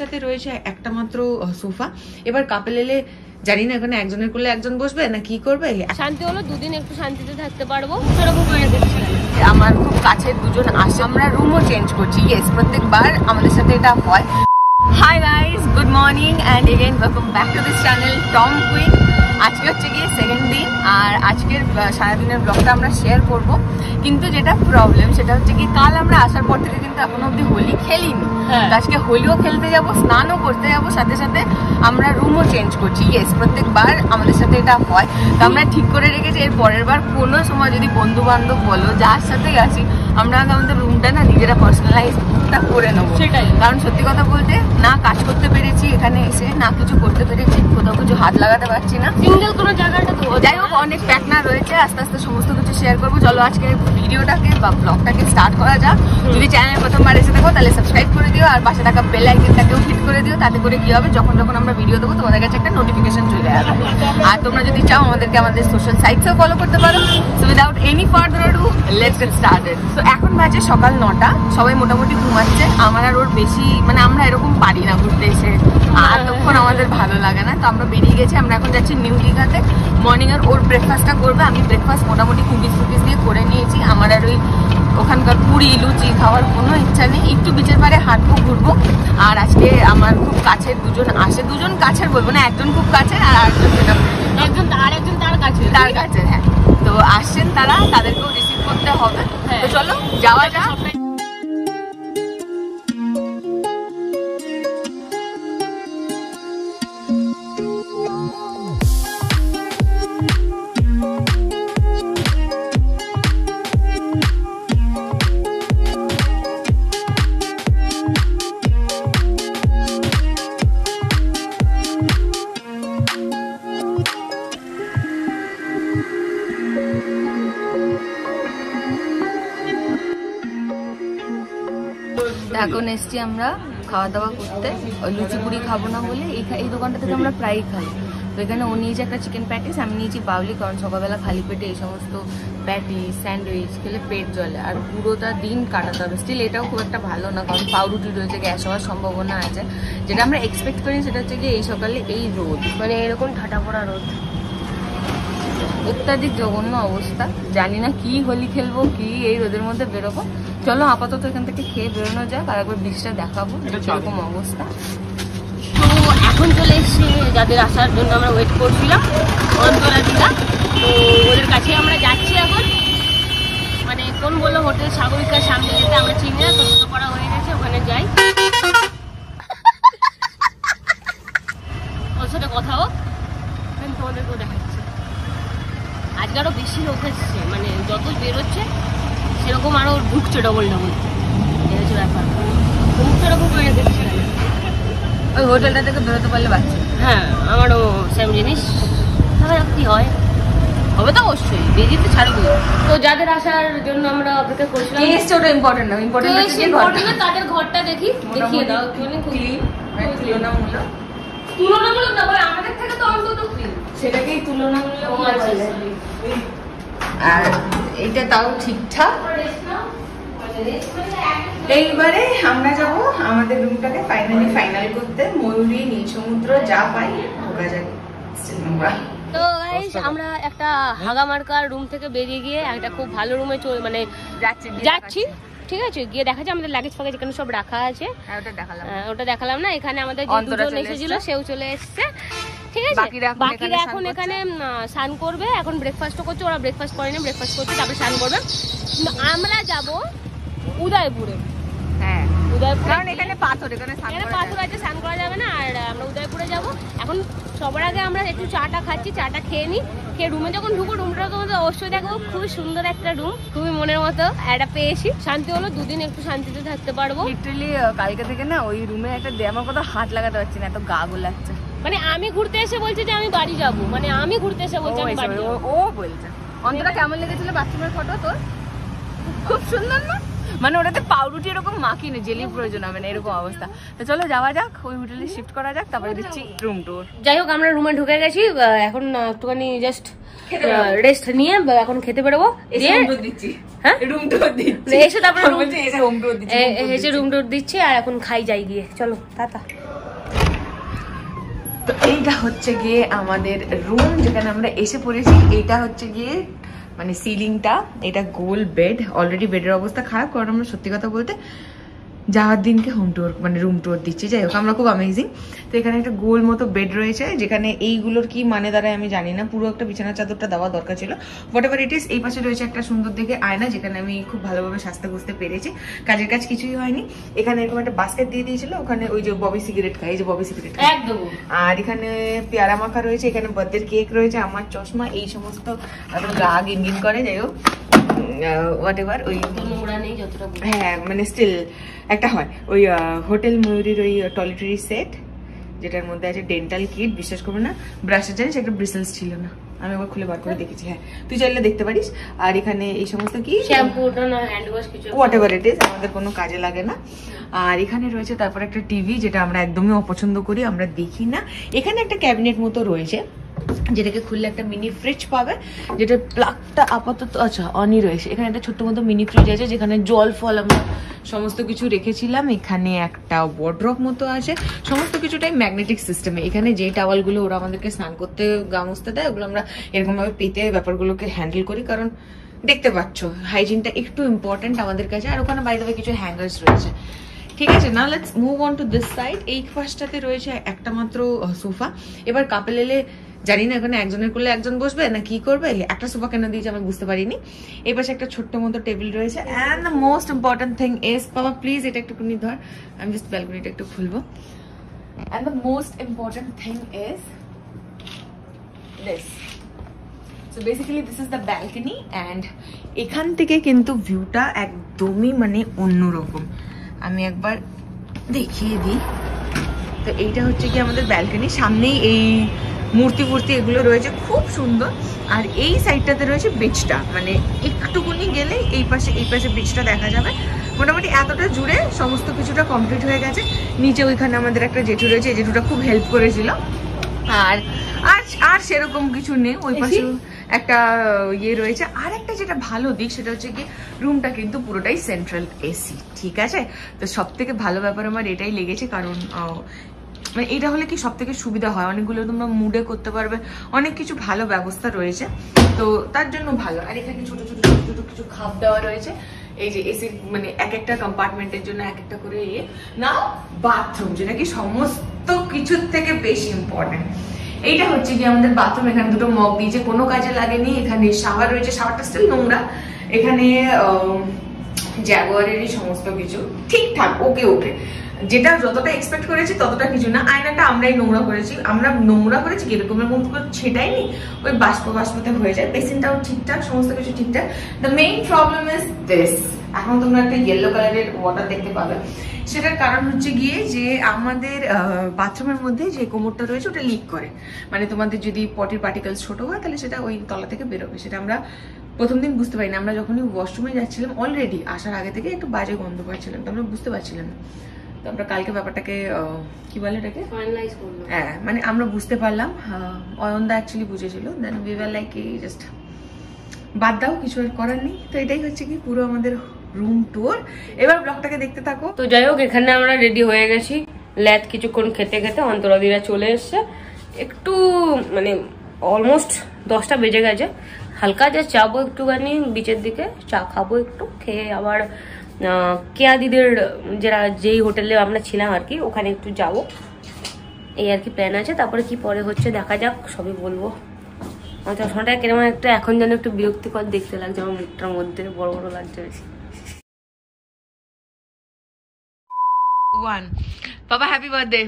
সাথে রয়েছে একটা মাত্র সোফা। এবার কাপেল এলে জানি না এখানে একজনের করলে একজন বসবে না কি করবে? শান্তি হলো দুদিন একটু শান্তিতে থাকতে পারব। সেরকম আমার খুব কাছে দুজন আসে। আমরা রুমও চেঞ্জ করছি। ইয়েস প্রত্যেকবার আমাদের সাথে এটা হয়। Hi guys good morning and again welcome back to this channel Tom Queen আজকে হচ্ছে গিয়ে সেকেন্ড দিন আর আজকের সারাদিনের ব্লগটা আমরা শেয়ার করব। কিন্তু যেটা প্রবলেম সেটা হচ্ছে কি কাল আমরা আসার পর থেকে কিন্তু এখনও অব্দি হোলি খেলিনি। হ্যাঁ। তো আজকে হোলিও খেলতে যাব স্নানও করতে যাব সাথে সাথে আমরা রুমও চেঞ্জ করছি। ইয়েস প্রত্যেকবার আমাদের সাথে এটা হয়। তো আমরা ঠিক করে রেখেছি এর পরের বার কোনো সময় যদি বন্ধু বান্ধব বলো যার সাথেই আসি আমরা আমাদের রুমটা না নিজেরা পার্সোনালাইজ বুকটা করে নেব। সেটাই। কারণ সত্যি কথা বলতে না কাজ করতে পেরেছি এখানে এসে না কিছু করতে পেরেছি কোথাও কিছু হাত লাগাতে পারছি না। সিঙ্গেল কোনো জায়গাটা তো যাই হোক অনেক প্যাকনা রয়েছে আস্তে আস্তে সমস্ত কিছু শেয়ার করব। চলো আজকে ভিডিওটাকে বা ব্লগটাকে স্টার্ট করা যাক। যদি চ্যানেল প্রথমবার এসে থাকো তাহলে সাবস্ক্রাইব করে দিও আর পাশে থাকা বেল আইকনটাকেও হিট করে দিও তাতে করে কি হবে? যখন যখন আমরা ভিডিও দেবো তোমাদের কাছে একটা নোটিফিকেশন চলে আসবে। আর তোমরা যদি চাও আমাদেরকে আমাদের সোশ্যাল সাইটসেও ফলো করতে পারো। So without any further do let's get started তো এখন বাজে সকাল নটা। সবাই মোটামুটি ঘুমাচ্ছে। আমার আর ওর বেশি মানে আমরা এরকম পারি না ঘুরতে এসে। আর তখন আমাদের ভালো লাগে না। তো আমরা বেরিয়ে গেছি আমরা এখন যাচ্ছি নিউ দীঘাতে। মর্নিং আর ওর ব্রেকফাস্টটা করবে আমি ব্রেকফাস্ট মোটামুটি কুকিজ ফুকিজ দিয়ে করে নিয়েছি। আমার আর ওই ওখানকার পুরি লুচি খাওয়ার কোনো ইচ্ছা নেই। একটু বিচের পারে হাঁটবো ঘুরবো। আর আজকে আমার খুব কাছের দুজন আসে দুজন কাছের বলব না একজন খুব কাছের আর একজন একজন আর একজন তার কাছে তার কাছে হ্যাঁ। তো আসছেন তারা তাদেরকেও করতে হবে। তো চলো যাওয়া যাক এখন এসছি আমরা খাওয়া দাওয়া করতে। ওই লুচি পুরি খাব না বলে এই এই দোকানটা থেকে আমরা প্রায়ই খাই। তো এখানে ও নিয়েছে একটা চিকেন প্যাটিস আমি নিয়েছি বাউলি, কারণ সকালবেলা খালি পেটে এই সমস্ত প্যাটিস স্যান্ডউইচ খেলে পেট জ্বলে। আর পুরোটা দিন কাটাতে হবে। স্টিল এটাও খুব একটা ভালো না, কারণ পাউরুটি রয়েছে, গ্যাস হওয়ার সম্ভাবনা আছে। যেটা আমরা এক্সপেক্ট করি সেটা হচ্ছে যে এই সকালে এই রোদ মানে এরকম ঠাটা পড়া রোদ। অত্যাধিক জঘন্য অবস্থা। জানি না কি হোলি খেলব কি এই রোদের মধ্যে বেরোবো। চলো আপাতত এখান থেকে খেয়ে বেরোনো যাক আর একবার বৃষ্টিটা দেখাবো এরকম অবস্থা। তো এখন চলে এসেছি যাদের আসার জন্য আমরা ওয়েট করছিলাম অন্তরা দিদা তো ওদের কাছে আমরা যাচ্ছি এখন। মানে কোন বলল হোটেল সাগরিকার সামনে যেতে আমরা চিনি না তো করা হয়ে গেছে ওখানে যাই ওর সাথে কথা হোক আমি তোমাদেরকেও দেখাচ্ছি আজকে আরও বেশি লোক এসছে মানে যত বেরোচ্ছে সেরকম ঢুকছে ডবল ডবল এই হচ্ছে ব্যাপার। মুখটা ওই হোটেলটা থেকে বেরোতে পারলে বাচ্চা। হ্যাঁ আমারও সেম জিনিস। দেখা যাক কি হয়? হবে তো অবশ্যই বেরিয়ে তো ছাড়বো তো যাদের আসার জন্য আমরা অপেক্ষা করছিলাম এসছে ওটা ইম্পর্টেন্ট না ইম্পর্টেন্ট হচ্ছে ঘরটা। তাদের ঘরটা দেখি দেখিয়ে দাও। ক্লিন মানে তুলনামূলক। তুলনামূলক না বলে আমাদের থেকে তো অন্তত clean। সেটাকেই তুলনামূলক আচ্ছা, বলে। আর এটা তাও ঠিকঠাক। এইবারে আমরা যাব আমাদের রুমটাকে ফাইনালি ফাইনাল করতে। ময়ূরী নীল সমুদ্র যা পাই ঢোকা যাবে Still তো আমরা একটা হাগামার্কার রুম থেকে বেরিয়ে গিয়ে একটা খুব ভালো রুমে মানে যাচ্ছি যাচ্ছি। ঠিক আছে গিয়ে দেখা যায় আমাদের লাগেজ ফাগেজ এখানে সব রাখা আছে। হ্যাঁ ওটা দেখালাম। আহ, ওটা দেখালাম না এখানে আমাদের দুজন এসেছিল সেও চলে এসছে। ঠিক আছে বাকিরা এখন এখানে স্নান এখানে উম, আহ, স্নান করবে এখন ব্রেকফাস্টও করছে ওরা ব্রেকফাস্ট করেনি ব্রেকফাস্ট করছে তারপরে স্নান করবে। আমরা যাব উদয়পুরে। হ্যাঁ। উদয়পুরে কারণ এখানে পাথর এখানে এখানে পাথর আছে স্নান করা যাবে না আর আমরা উদয়পুরে যাব। এখন সবার আগে আমরা একটু চাটা খাচ্ছি চাটা খেয়ে নিই। খেয়ে রুমে যখন ঢুকবো রুমটা তোমাদের অবশ্যই দেখো খুবই সুন্দর একটা রুম খুবই মনের মতো একটা পেয়েছি। শান্তি হলো দুদিন একটু শান্তিতে থাকতে পারব। লিটারালি কালকে থেকে না ওই রুমে একটা আমার হাত লাগাতে পারছি না এত গা গোলাচ্ছে। মানে আমি ঘুরতে এসে বলছি যে আমি বাড়ি যাব মানে আমি ঘুরতে এসে বলছি আমি বাড়ি ও বলছে। অন্তরা কেমন লেগেছিল বাথরুমের ফটো তোর? খুব সুন্দর না? মানে ওটাতে পাউরুটি এরকম মাখিনি জেলির প্রয়োজন হবে না এরকম অবস্থা। তো চলো যাওয়া যাক ওই হোটেলে শিফট করা যাক তারপরে দিচ্ছি রুম টুর যাই হোক আমরা রুমে ঢুকে গেছি এখন একটুখানি জাস্ট রেস্ট নিয়ে এখন খেতে বেরোবো। দিয়ে দিচ্ছি। হ্যাঁ? রুম ট্যুর দিচ্ছি। এসে তারপরে এসে এসে রুম টুর দিচ্ছি আর এখন খাই যাই গিয়ে। চলো টাটা। তো এইটা হচ্ছে গিয়ে আমাদের রুম যেখানে আমরা এসে পড়েছি। এইটা হচ্ছে গিয়ে মানে সিলিংটা এটা গোল বেড অলরেডি বেডের অবস্থা খারাপ কারণ আমরা সত্যি কথা বলতে যাওয়ার দিনকে হোম টুর মানে রুম টুর দিচ্ছি। যাই হোক আমরা খুব অ্যামেজিং তো এখানে একটা গোল মতো বেড রয়েছে যেখানে এইগুলোর কি মানে দাঁড়ায় আমি জানি না। পুরো একটা বিছানা চাদরটা দেওয়া দরকার ছিল। হোয়াট এভার ইট ইস এই পাশে রয়েছে একটা সুন্দর দেখে আয়না যেখানে আমি খুব ভালোভাবে সাজতে বুঝতে পেরেছি। কাজের কাজ কিছুই হয়নি। এখানে এরকম একটা বাস্কেট দিয়ে দিয়েছিল। ওখানে ওই যে ববি সিগারেট খাই যে ববি সিগারেট খাই একদম। আর এখানে পেয়ারা মাখা রয়েছে এখানে বার্থডের কেক রয়েছে আমার চশমা এই সমস্ত তারপর গা গিনগিন করে যাই হোক। হোয়াট এভার ওই। হ্যাঁ মানে স্টিল একটা হয়। ওই হোটেল ময়ূরীর ওই টয়লেটারি সেট যেটার মধ্যে আছে ডেন্টাল কিট বিশ্বাস করবে না ব্রাশের জানিস একটা ব্রিসেলস ছিল না। আমি একবার খুলে বার করে দেখেছি হ্যাঁ। তুই চাইলে দেখতে পারিস। আর এখানে এই সমস্ত কি? হোয়াট এভার ইট ইজ আমাদের কোনো কাজে লাগে না। আর এখানে রয়েছে তারপর একটা টিভি যেটা আমরা একদমই অপছন্দ করি আমরা দেখি না। এখানে একটা ক্যাবিনেট মতো রয়েছে। যেটাকে খুললে একটা মিনি ফ্রিজ পাবে, যেটা প্লাগটা আপাতত আচ্ছা অনই রয়েছে। এখানে একটা ছোট্ট মতো মিনি ফ্রিজ আছে, যেখানে জল, ফল আমরা সমস্ত কিছু রেখেছিলাম। এখানে একটা ওয়ার্ড্রপ মতো আছে। সমস্ত কিছুটাই ম্যাগনেটিক সিস্টেমে এখানে যে টাওয়ালগুলো ওরা আমাদেরকে স্নান করতে গা মুছতে দেয়, ওগুলো আমরা এরকমভাবে পেতে ব্যাপারগুলোকে হ্যান্ডেল করি। কারণ দেখতে পাচ্ছ হাইজিনটা একটু ইম্পর্টেন্ট আমাদের কাছে। আর ওখানে বাইরে কিছু হ্যাঙ্গার্স রয়েছে। ঠিক আছে না let's move on to this side এই পাশটাতে রয়েছে একটা মাত্র সোফা এবার কাপেল এলে জানি না এখানে একজনের করলে একজন বসবে, না কি করবে? একটা সোফা কেন দিয়েছে আমি বুঝতে পারিনি। এই পাশে একটা ছোট্ট মতো টেবিল রয়েছে। And the most important thing is বাবা প্লিজ এটা একটুখানি ধর। আমি জাস্ট ব্যালকনিটা একটু খুলবো। And the most important thing is this so basically this is the balcony and এখান থেকে কিন্তু ভিউটা একদমই মানে অন্যরকম। আমি একবার দেখিয়ে দিই। তো এইটা হচ্ছে কি আমাদের ব্যালকনি সামনেই এই মূর্তি ফুর্তি এগুলো রয়েছে খুব সুন্দর। আর এই সাইডটাতে রয়েছে বিচটা মানে একটুকুনি গেলে এই পাশে এই পাশে বিচটা দেখা যাবে। মোটামুটি এতটা জুড়ে সমস্ত কিছুটা কমপ্লিট হয়ে গেছে। নিচে ওইখানে আমাদের একটা জেঠু রয়েছে জেঠুটা খুব হেল্প করেছিল। আর আর আর সেরকম কিছু নেই। ওই পাশে একটা ইয়ে রয়েছে। আর একটা যেটা ভালো দিক সেটা হচ্ছে কি রুমটা কিন্তু পুরোটাই সেন্ট্রাল এসি ঠিক আছে? তো সব থেকে ভালো ব্যাপার আমার এটাই লেগেছে কারণ আহ, মানে এটা হলে কি সব থেকে সুবিধা হয়? অনেকগুলো তোমরা মুডে করতে পারবে। অনেক কিছু ভালো ব্যবস্থা রয়েছে। তো তার জন্য ভালো। আর এখানে ছোট ছোট ছোট ছোট কিছু খাপ দেওয়া রয়েছে। এই যে এসি মানে এক একটা কম্পার্টমেন্টের জন্য এক একটা করে ইয়ে। না বাথরুম যেটা কি সমস্ত কিছুর থেকে বেশি ইম্পর্টেন্ট এইটা হচ্ছে কি আমাদের বাথরুম এখানে দুটো মগ দিয়েছে কোনো কাজে লাগেনি। এখানে শাওয়ার রয়েছে। শাওয়ারটা স্টিল নোংরা। এখানে জ্যাগুয়ারেরই সমস্ত কিছু। ঠিকঠাক ওকে ওকে যেটা যতটা এক্সপেক্ট করেছি, ততটা কিছু না। আয়নাটা আমরাই নোংরা করেছি। আমরা নোংরা করেছি কিরকমের মতো করে ছেটাইনি ওই বাষ্প, বাষ্পতে হয়ে যায়। বেসিনটাও ঠিকঠাক, সমস্ত কিছু ঠিকঠাক। The main problem is this এখন তোমরা একটা ইয়েলো কালারের ওয়াটার দেখতে পাবে। সেটার কারণ হচ্ছে গিয়ে যে আমাদের বাথরুমের মধ্যে যে কোমরটা রয়েছে, ওটা লিক করে। মানে তোমাদের যদি পটির পার্টিকেলস ছোট হয়, তাহলে সেটা ওই তলা থেকে বেরোবে। সেটা আমরা প্রথম দিন বুঝতে পারি না আমরা যখনই ওয়াশরুমে যাচ্ছিলাম অলরেডি আসার আগে থেকে একটু বাজে গন্ধ পাচ্ছিলাম। তো আমরা বুঝতে পারছিলাম না। আমরা কালকে ব্যাপারটাকে কি বলে এটাকে? হ্যাঁ মানে আমরা বুঝতে পারলাম অয়নদা actually বুঝেছিল। Then we were like just বাদ দাও কিছু আর করার নেই। তো এটাই হচ্ছে কি পুরো আমাদের রুম টুর এবার ব্লগটাকে দেখতে থাকো। তো যাই হোক এখানে আমরা রেডি হয়ে গেছি। ল্যাদ কিছুক্ষণ খেতে খেতে অন্তরাদিরা চলে এসছে। একটু মানে অলমোস্ট দশটা বেজে গেছে। হালকা যা চাবো একটুখানি বিচের দিকে চা খাব একটু খেয়ে আবার কেয়া দিদির, যারা যেই হোটেলে আমরা ছিলাম আর কি, ওখানে একটু যাব। এই আর কি প্ল্যান আছে, তারপরে কি পরে হচ্ছে দেখা যাক, সবই বলব। আমার চশমাটা কেমন একটা এখন যেন একটু বিরক্তিকর দেখতে লাগছে, আমার মুখটার মধ্যে বড় বড় লাগছে বেশি। ওয়ান বাবা হ্যাপি বার্থডে